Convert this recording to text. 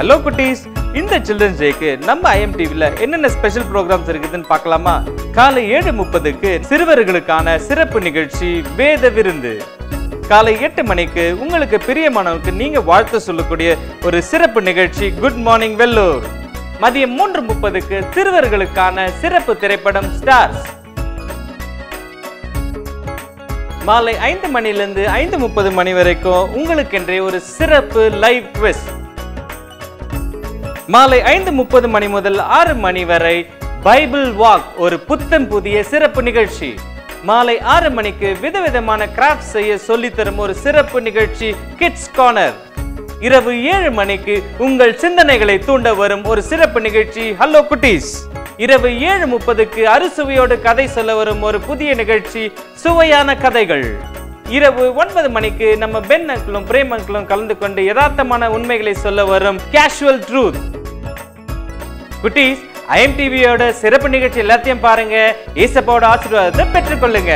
Hello குட்டீஸ். இந்த children's டேக்கு நம்ம ஐஎம் டிவியில் என்னென்ன ஸ்பெஷல் ப்ரோக்ராம்ஸ் இருக்குதுன்னு பார்க்கலாமா? காலை ஏழு முப்பதுக்கு சிறுவர்களுக்கான சிறப்பு நிகழ்ச்சி வேத விருந்து. காலை எட்டு மணிக்கு உங்களுக்கு பிரியமானவருக்கு நீங்க வாழ்த்து சொல்லக்கூடிய ஒரு சிறப்பு நிகழ்ச்சி குட் மார்னிங் வெல்லூர் மதியம் மூன்று முப்பதுக்கு சிறுவர்களுக்கான சிறப்பு திரைப்படம் ஸ்டார்ஸ் மாலை ஐந்து மணிலிருந்து ஐந்து முப்பது மணி வரைக்கும் உங்களுக்கென்றே ஒரு சிறப்பு லைவ் குவிஸ் மாலை ஐந்து முப்பது மணி முதல் ஆறு மணி வரை பைபிள் வாக் ஒரு புத்தம் புதிய சிறப்பு நிகழ்ச்சி. மாலை ஆறு மணிக்கு விதவிதமான கிராஃப்ட் செய்ய சொல்லித்தரும் ஒரு சிறப்பு நிகழ்ச்சி கிட்ஸ் கார்னர் இரவு ஏழு மணிக்கு உங்கள் சிந்தனைகளை தூண்ட வரும் ஒரு சிறப்பு நிகழ்ச்சி ஹலோ குட்டீஸ் இரவு ஏழு முப்பதுக்கு அறுசுவையோடு கதை சொல்ல வரும் ஒரு புதிய நிகழ்ச்சி சுவையான கதைகள். இரவு ஒன்பது மணிக்கு நம்ம பென் அங்கிளும் பிரேம் அங்கிளும் கலந்து கொண்டு யதார்த்தமான உண்மைகளை சொல்ல வரும் கேஷுவல் ட்ரூத் குட்டீஸ் ஐஎம்டிவியோட சிறப்பு நிகழ்ச்சி எல்லாத்தையும் பாருங்க. ஏசப்பாவோட ஆசீர்வாதத்தை பெற்றுக்கொள்ளுங்க.